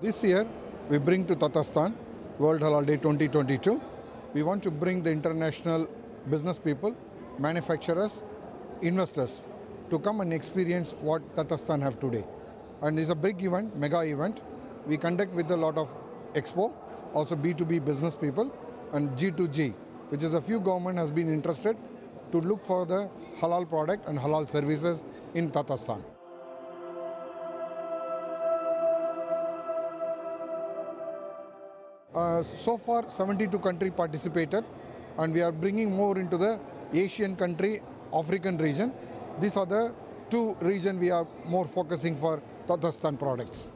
This year, we bring to Tatarstan World Halal Day 2022. We want to bring the international business people, manufacturers, investors to come and experience what Tatarstan have today. And it's a big event, mega event. We conduct with a lot of expo, also B2B business people, and G2G, which is a few government has been interested to look for the halal product and halal services in Tatarstan. Uh, so far, 72 country participated, and we are bringing more into the Asian country, African region. These are the two region we are more focusing for Tatarstan products.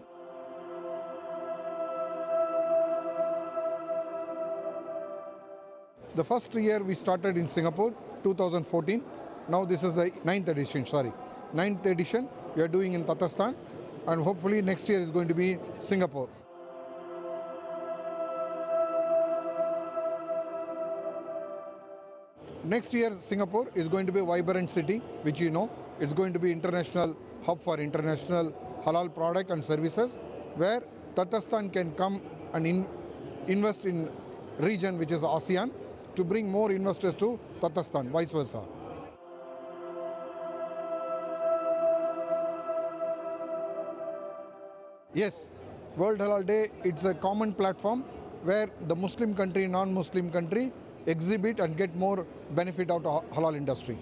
The first year we started in Singapore, 2014. Now this is the ninth edition, sorry. Ninth edition we are doing in Tatarstan and hopefully next year is going to be Singapore. Next year, Singapore is going to be a vibrant city, which you know. It's going to be international hub for international halal product and services, where Tatarstan can come and in, invest in region which is ASEAN to bring more investors to Tatarstan, vice versa. Yes, World Halal Day, it's a common platform where the Muslim country, non-Muslim country exhibit and get more benefit out of halal industry.